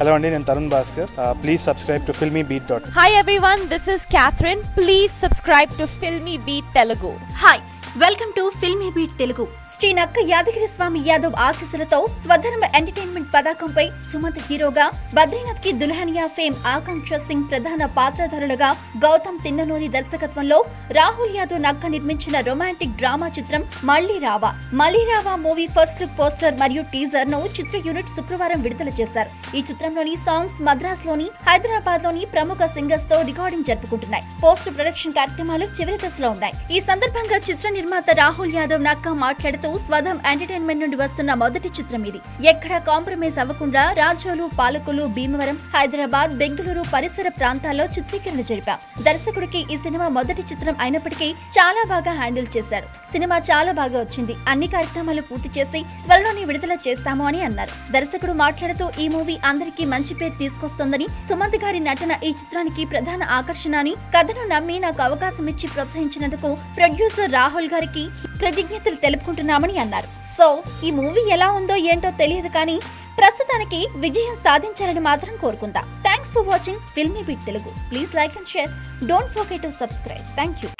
Hello I am Tarun Bhaskar. Uh, please subscribe to filmybeat.com. Hi everyone, this is Catherine. Please subscribe to Filmybeat Telugu. Hi. Welcome to Filmibeat Telugu. Shri Nakka Yadagiri Swamy Yadav ఆశీస్సులతో స్వధర్మ entertainment పతాకంపై సుమంత్ హీరోగా బద్రీనాథ్కి Dulhania fame ఆకాంక్ష సింగ్ ప్రధాన పాత్రధారులుగా గౌతమ్ తిన్ననూరి దర్శకత్వంలో రాహుల్ యాదవ్ నక్క నిర్మించిన romantic drama చిత్రం మళ్ళీ Raava. Malli Raava movie first look poster మరియు టీజర్ను చిత్ర యూనిట్ శుక్రవారం విడుదల చేశారు. ఈ చిత్రంలోని సాంగ్స్ మద్రాస్లోని హైదరాబాద్లోని ప్రముఖ సింగర్స్తో రికార్డింగ్ జరుపుకుంటున్నాయి. పోస్ట్ ప్రొడక్షన్ కార్యక్రమాలు చివరి దశలో ఉన్నాయి. ఈ సందర్భంగా చిత్ర నిర్మాత రాహుల్ యాదవ్ నక్క మాట్లాడుతూ స్వధం ఎంటర్టైన్మెంట్ నుండి వస్తున్న మొదటి చిత్రం ఇది. ఎక్కడా కాంప్రమైజ్ అవ్వకుండా రాజోలు పాలకులు భీమవరం హైదరాబాద్ బెంగళూరు పరిసర ప్రాంతాల్లో చిత్రీకరణ జరిపాం. దర్శకుడికి ఈ సినిమా మొదటి చిత్రం అయినప్పటికీ చాలా బాగా హ్యాండిల్ చేశారు. సినిమా చాలా బాగా వచ్చింది. అన్ని కార్యక్రమాలు పూర్తి చేసి త్వరలోనే విడుదల చేస్తాము అని అన్నారు. దర్శకుడు మాట్లాడుతూ ఈ మూవీ అందరికీ మంచి పేరు తీసుకొస్తోందని సుమంత్ గారి నటన ఈ చిత్రానికి ప్రధాన ఆకర్షణ అని కథను నమ్మి నాకు అవకాశం ఇచ్చి ప్రోత్సహించినందుకు ప్రొడ్యూసర్ రాహుల్ గారికి కృతజ్ఞతలు తెలుపుకుంటున్నామని అన్నారు. సో ఈ మూవీ ఎలా ఉందో ఏంటో తెలియదు కానీ ప్రస్తుతానికి విజయం సాధించాలని మాత్రం కోరుకుందాం. Thanks for watching Filmibeat Telugu please like and share don't forget to subscribe thank you